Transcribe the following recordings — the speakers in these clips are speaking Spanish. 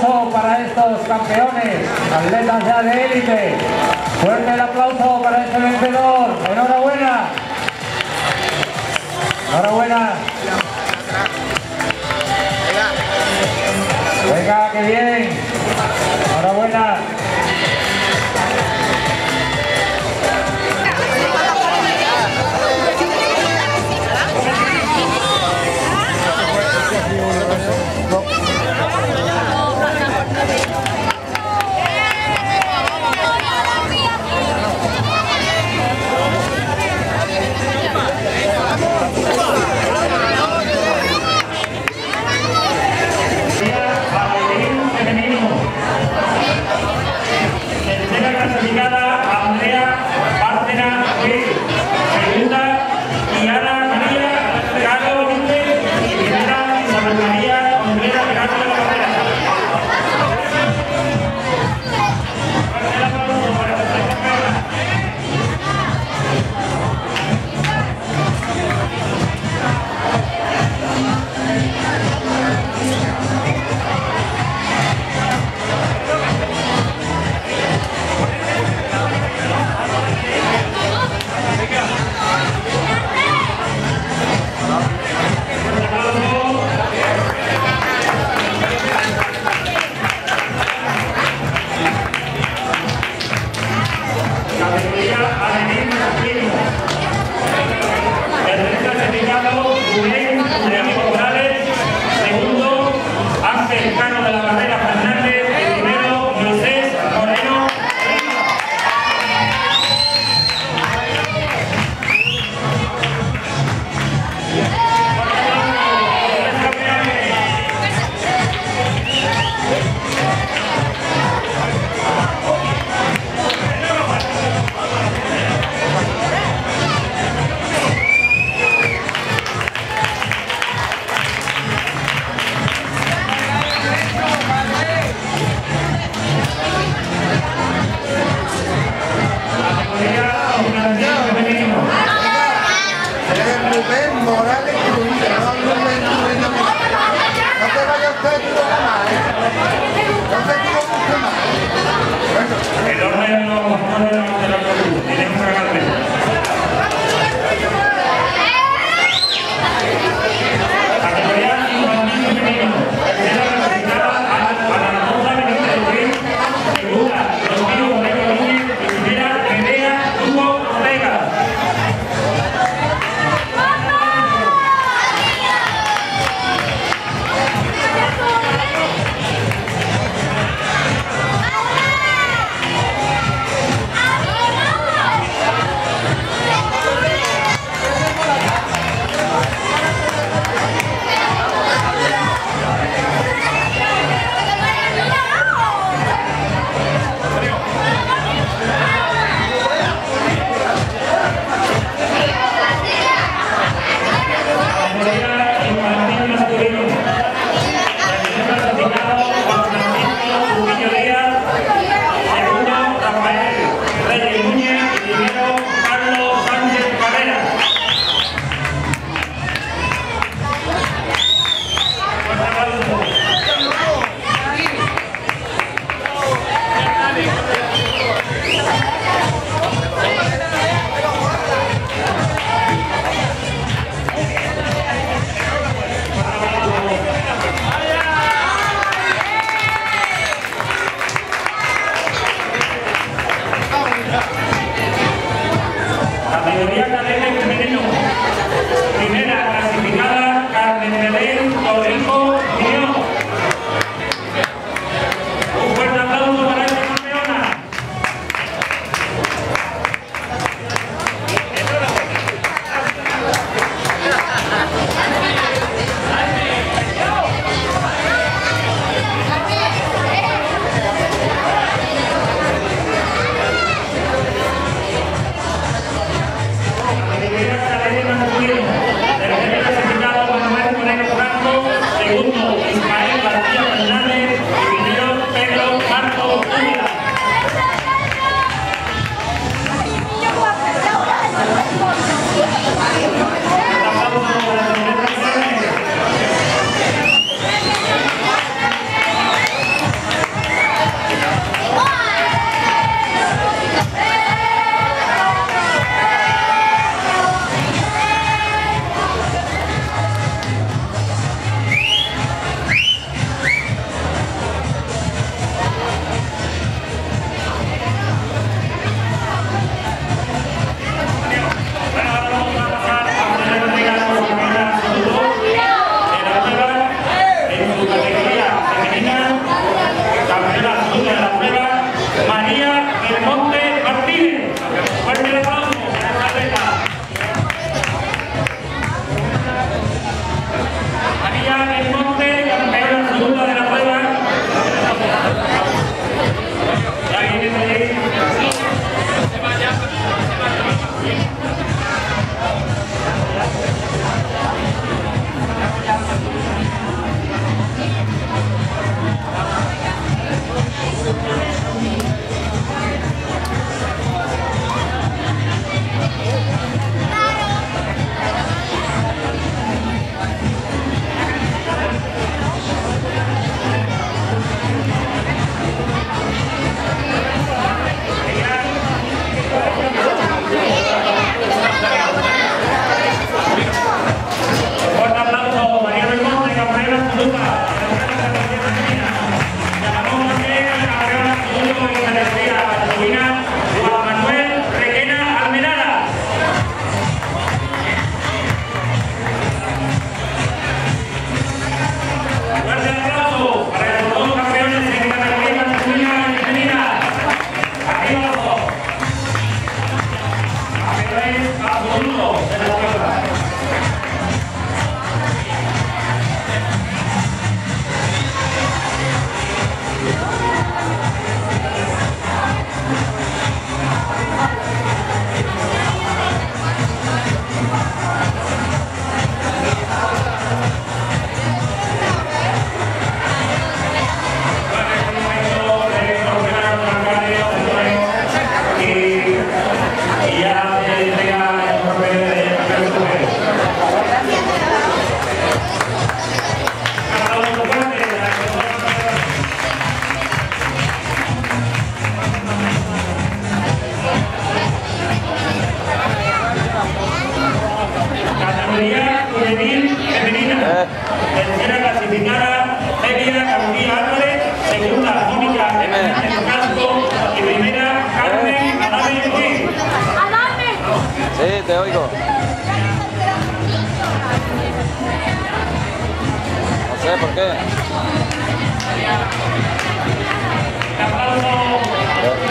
aplauso para estos campeones, atletas ya de élite. Fuerte el aplauso para este vencedor. Enhorabuena. Enhorabuena. Venga, qué bien. Enhorabuena.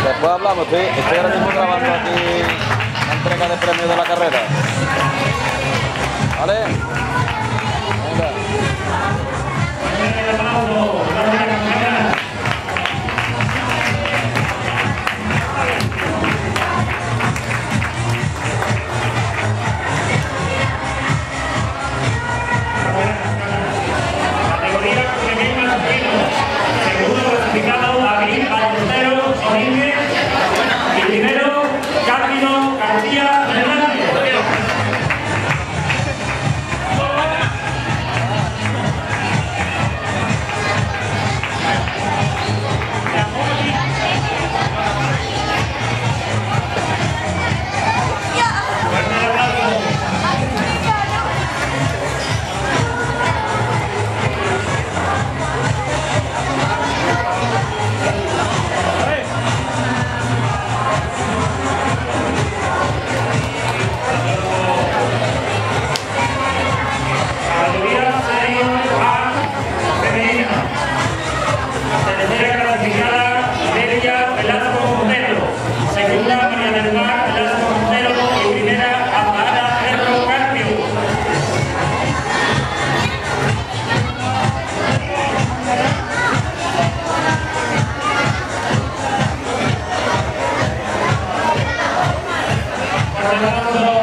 Después hablamos, sí. Estoy ahora mismo grabando aquí la entrega de premios de la carrera. ¿Vale? Fernando